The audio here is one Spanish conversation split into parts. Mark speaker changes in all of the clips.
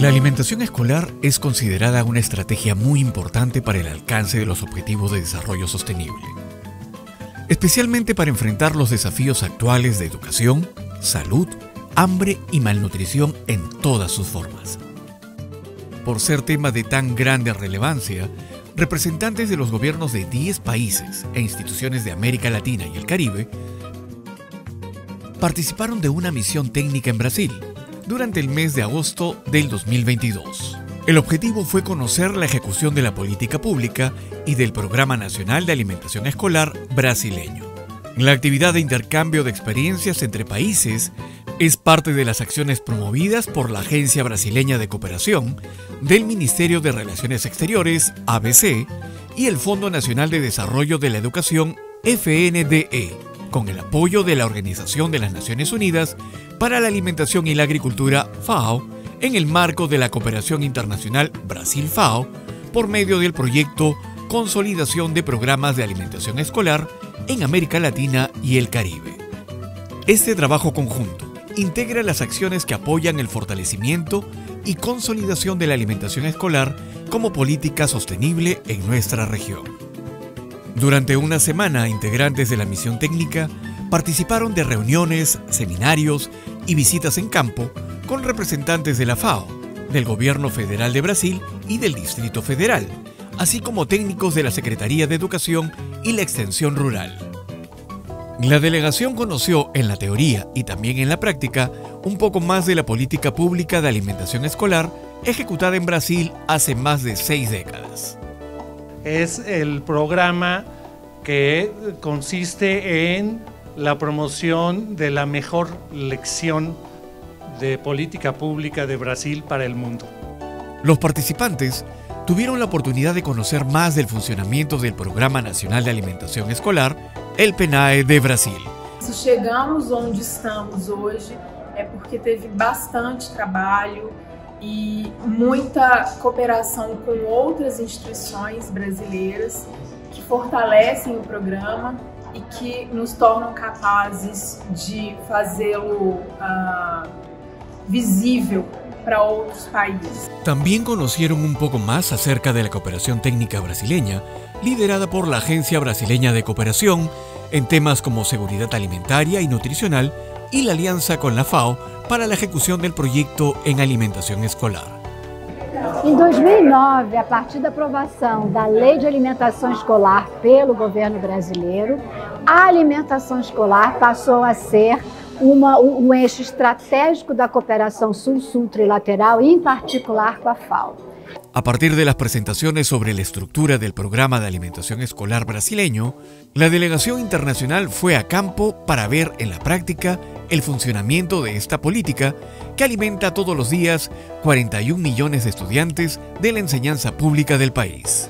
Speaker 1: La alimentación escolar es considerada una estrategia muy importante para el alcance de los objetivos de desarrollo sostenible, especialmente para enfrentar los desafíos actuales de educación, salud, hambre y malnutrición en todas sus formas. Por ser tema de tan grande relevancia, representantes de los gobiernos de 10 países e instituciones de América Latina y el Caribe participaron de una misión técnica en Brasil durante el mes de agosto del 2022. El objetivo fue conocer la ejecución de la política pública y del Programa Nacional de Alimentación Escolar brasileño. La actividad de intercambio de experiencias entre países es parte de las acciones promovidas por la Agencia Brasileña de Cooperación, del Ministerio de Relaciones Exteriores, ABC, y el Fondo Nacional de Desarrollo de la Educación, FNDE, con el apoyo de la Organización de las Naciones Unidas para la Alimentación y la Agricultura, FAO, en el marco de la cooperación internacional Brasil-FAO, por medio del proyecto Consolidación de Programas de Alimentación Escolar en América Latina y el Caribe. Este trabajo conjunto integra las acciones que apoyan el fortalecimiento y consolidación de la alimentación escolar como política sostenible en nuestra región. Durante una semana, integrantes de la misión técnica participaron de reuniones, seminarios y visitas en campo con representantes de la FAO, del Gobierno Federal de Brasil y del Distrito Federal, así como técnicos de la Secretaría de Educación y la Extensión Rural. La delegación conoció en la teoría y también en la práctica un poco más de la política pública de alimentación escolar ejecutada en Brasil hace más de seis décadas.
Speaker 2: Es el programa que consiste en la promoción de la mejor lección de política pública de Brasil para el mundo.
Speaker 1: Los participantes tuvieron la oportunidad de conocer más del funcionamiento del Programa Nacional de Alimentación Escolar El PNAE de Brasil.
Speaker 3: Se chegamos onde estamos hoje é porque teve bastante trabalho e muita cooperação com outras instituições brasileiras que fortalecem o programa e que nos tornam capazes de fazê-lo uh, visível para otros países.
Speaker 1: También conocieron un poco más acerca de la cooperación técnica brasileña, liderada por la Agencia Brasileña de Cooperación en temas como seguridad alimentaria y nutricional y la alianza con la FAO para la ejecución del proyecto en alimentación escolar.
Speaker 4: Em 2009, a partir da aprovação da Lei de Alimentação Escolar pelo governo brasileiro, a alimentação escolar passou a ser uma, um eixo estratégico da cooperação sul-sul trilateral, em particular com a FAO.
Speaker 1: A partir de las presentaciones sobre la estructura del programa de alimentación escolar brasileño, la delegación internacional fue a campo para ver en la práctica el funcionamiento de esta política que alimenta todos los días 41 millones de estudiantes de la enseñanza pública del país.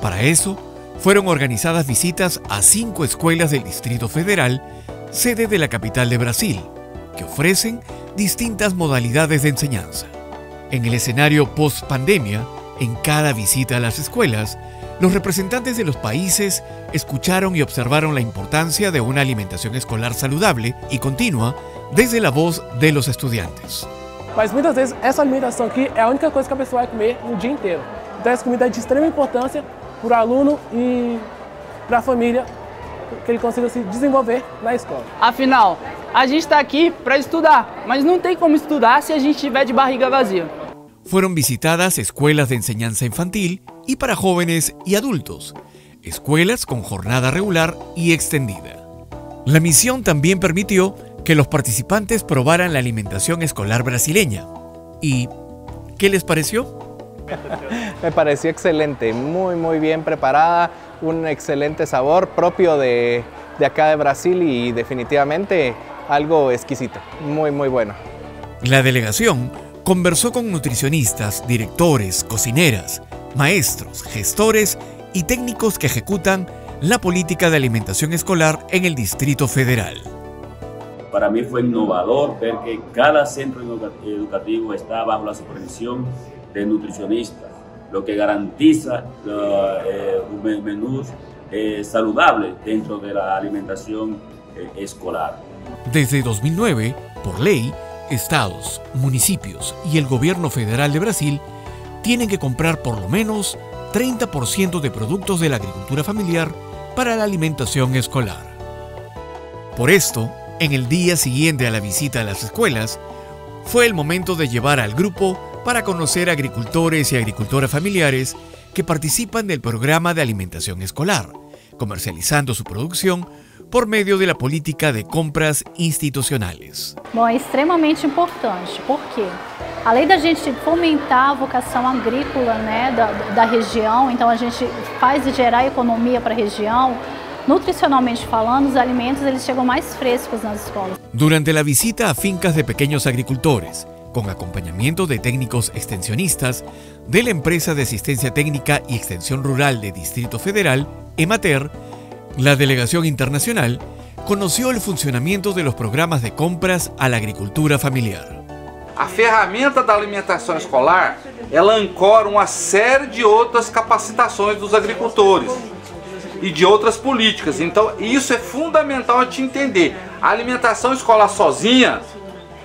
Speaker 1: Para eso, fueron organizadas visitas a cinco escuelas del Distrito Federal sede de la capital de Brasil, que ofrecen distintas modalidades de enseñanza. En el escenario post-pandemia, en cada visita a las escuelas, los representantes de los países escucharon y observaron la importancia de una alimentación escolar saludable y continua desde la voz de los estudiantes.
Speaker 5: Mas muitas vezes essa alimentação aqui é a única coisa que a pessoa vai comer no dia inteiro. Então essa comida é de extrema importância para o aluno e para a família que ele consiga se desenvolver na escola.
Speaker 6: Afinal, a gente está aqui para estudar, mas não tem como estudar se a gente estiver de barriga vazia.
Speaker 1: Fueron visitadas escuelas de enseñanza infantil y para jóvenes y adultos, escuelas con jornada regular y extendida. La misión también permitió que los participantes probaran la alimentación escolar brasileña. ¿Y qué les pareció?
Speaker 7: Me pareció excelente, muy muy bien preparada, un excelente sabor propio de, de acá de Brasil y definitivamente algo exquisito, muy muy bueno.
Speaker 1: La delegación conversó con nutricionistas, directores, cocineras, maestros, gestores y técnicos que ejecutan la política de alimentación escolar en el Distrito Federal.
Speaker 8: Para mí fue innovador ver que cada centro educativo está bajo la supervisión de nutricionistas, lo que garantiza eh, un menú eh, saludable dentro de la alimentación eh, escolar.
Speaker 1: Desde 2009, por ley, estados, municipios y el gobierno federal de Brasil tienen que comprar por lo menos 30% de productos de la agricultura familiar para la alimentación escolar. Por esto, en el día siguiente a la visita a las escuelas, fue el momento de llevar al grupo para conocer agricultores y agricultoras familiares que participan del programa de alimentación escolar, comercializando su producción por meio da política de compras institucionais.
Speaker 9: Bom, é extremamente importante, porque além da gente fomentar a vocação agrícola né, da, da região, então a gente faz gerar economia para a região, nutricionalmente falando, os alimentos eles chegam mais frescos nas escolas.
Speaker 1: Durante a visita a fincas de pequenos agricultores, con acompañamiento de técnicos extensionistas de la empresa de asistencia técnica y extensión rural de Distrito Federal, EMATER, la delegación internacional conoció el funcionamiento de los programas de compras a la agricultura familiar.
Speaker 10: A ferramenta da alimentação escolar, ela ancora uma série de outras capacitações dos agricultores e de outras políticas. Então, isso é fundamental a te entender. A alimentação escolar sozinha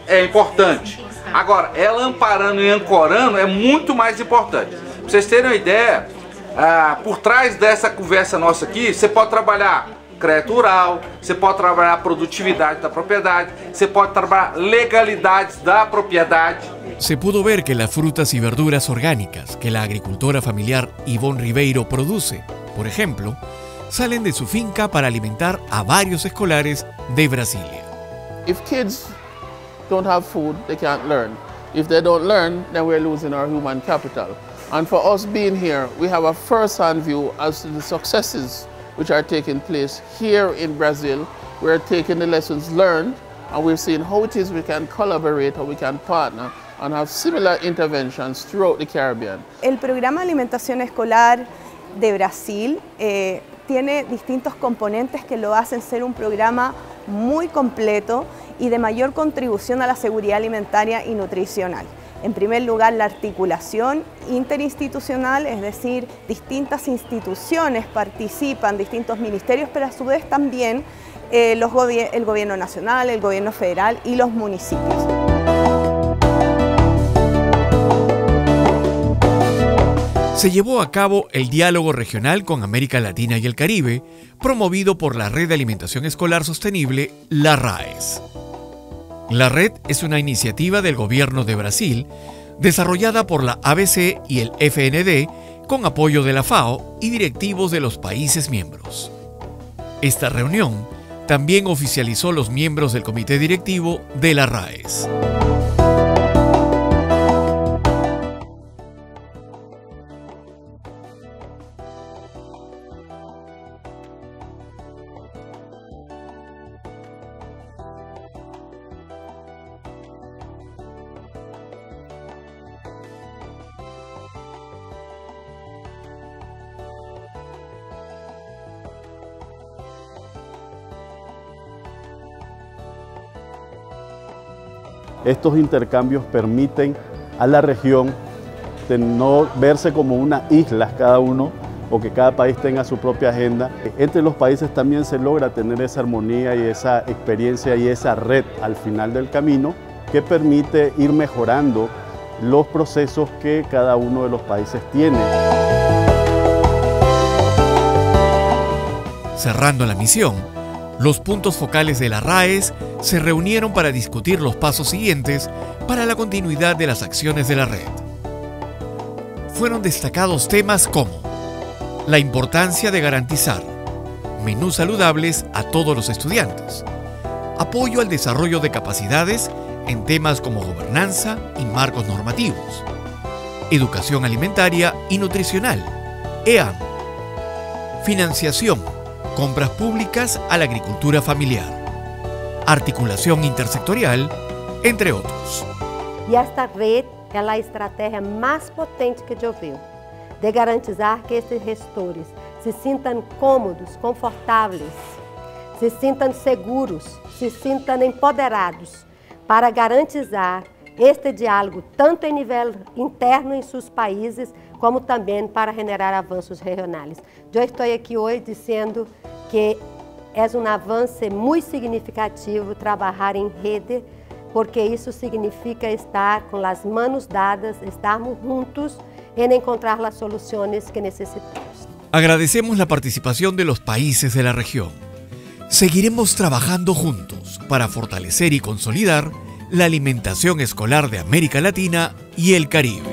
Speaker 10: é importante. Agora, ela amparando e ancorando é muito mais importante. Para vocês terem uma ideia, ah, por trás dessa conversa nossa aqui, você pode trabalhar crédito rural, você pode trabalhar produtividade da propriedade, você pode trabalhar legalidades da propriedade.
Speaker 1: Se pudo ver que las frutas y verduras orgánicas que la agricultora familiar Ivonne Ribeiro produce, por ejemplo, salen de su finca para alimentar a varios escolares de Brasilia.
Speaker 11: If kids don't have food, they can't learn. If they don't learn, then we're losing our human capital. And for us being here, we have a first-hand view as to the successes which are taking place here in Brazil. We're taking the lessons learned and we're seeing how it is we can collaborate, how we can partner and have similar interventions throughout the Caribbean.
Speaker 12: El programa alimentación escolar de Brasil eh, tiene distintos componentes que lo hacen ser un programa muy completo y de mayor contribución a la seguridad alimentaria y nutricional. En primer lugar, la articulación interinstitucional, es decir, distintas instituciones participan, distintos ministerios, pero a su vez también eh, el gobierno nacional, el gobierno federal y los municipios.
Speaker 1: Se llevó a cabo el diálogo regional con América Latina y el Caribe, promovido por la Red de Alimentación Escolar Sostenible, la RAES. La red es una iniciativa del gobierno de Brasil desarrollada por la ABC y el FND con apoyo de la FAO y directivos de los países miembros. Esta reunión también oficializó los miembros del comité directivo de la RAES.
Speaker 13: Estos intercambios permiten a la región de no verse como una isla cada uno o que cada país tenga su propia agenda. Entre los países también se logra tener esa armonía y esa experiencia y esa red al final del camino que permite ir mejorando los procesos que cada uno de los países tiene.
Speaker 1: Cerrando la misión, los puntos focales de la RAES se reunieron para discutir los pasos siguientes para la continuidad de las acciones de la red. Fueron destacados temas como la importancia de garantizar menús saludables a todos los estudiantes, apoyo al desarrollo de capacidades en temas como gobernanza y marcos normativos, educación alimentaria y nutricional, EAN, financiación compras públicas a la agricultura familiar, articulación intersectorial, entre otros.
Speaker 14: E esta rede é a estratégia mais potente que eu vi, de garantizar que esses gestores se sintam cômodos, confortáveis, se sintam seguros, se sintam empoderados para garantizar este diálogo tanto em nível interno em seus países como também para generar avanços regionais. Eu estou aqui hoje dizendo que é um avanço muito significativo trabalhar em rede porque isso significa estar com as mãos dadas, estarmos juntos em encontrar as soluções que necessitamos.
Speaker 1: Agradecemos la participación de los países de la región. Seguiremos trabajando juntos para fortalecer y consolidar la alimentación escolar de América Latina y el Caribe.